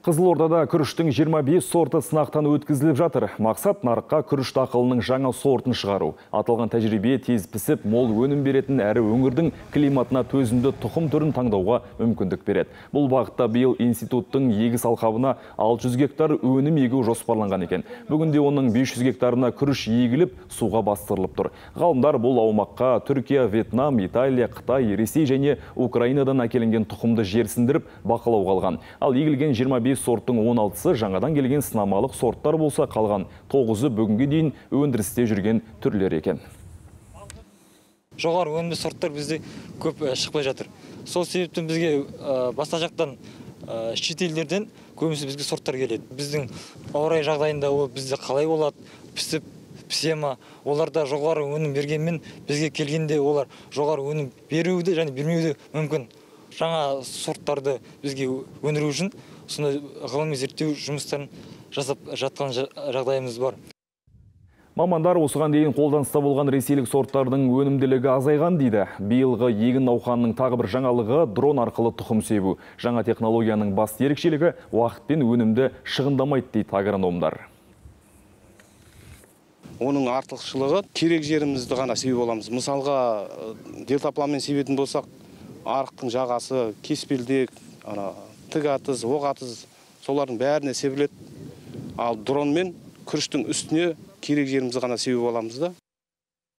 Қызылордада күріштің 25 сорты сынақтан өткізіліп жатыр. Мақсат нарыққа күріш дақылының жаңа сортын шығару. Аталған тәжірибе тез пісіп, мол өнім беретін әрі өңірдің климатына төзімді тұқым түрін таңдауға мүмкіндік береді. Бұл бағытта биыл институттың егіс алқабына 600 гектар өнім егу жоспарланған екен. Бүгінде оның 500 гектарына күріш егіліп, суға бастырылып тұр. Ғалымдар бұл аумаққа Түркия, Вьетнам, Италия, Қытай, Ресей және Украинадан әкелінген тұқымды жерсіндіріп бақылауға алған. Ал егілген 25 сорттың 16-сы жаңадан келген сынамалық сорттар болса қалған 9-ы бүгінге дейін өндірісте жүрген түрлер екен. жоғары өнімді сорттар бізде көп ә, шықпай жатыр. Сол себептен бізге ә, басқа жақтан ә, шет елдерден көбінесе бізге сорттар келеді. Біздің ауа райы жағдайында ол бізде қалай болады пісіп пісе ма оларда жоғары өнім бергенмен бізге келгенде олар жоғары өнім беруі де және бермеуі де мүмкін. Жаңа сорттарды бізге өндіру үшін сондай ғылыми зерттеу жұмыстарын жасап жатқан жа- жағдайымыз бар Мамандар осыған дейін қолданыста болған ресейлік сорттардың өнімділігі азайған дейді. Биылғы егін науқанының тағы бір жаңалығы дрон арқылы тұқым себу. Жаңа технологияның басты ерекшелігі уақыт пен өнімді шығындамайды дейді агрономдар. оның артықшылығы керек жерімізді ғана себіп боламыз мысалға э, делтапланмен себетін болсақ арықтың жағасы кеспелдек ана тік атыз оқ атыз солардың бәріне себіледі. Ал дронмен күріштің үстіне керек жерімізді ғана себіп аламыз да.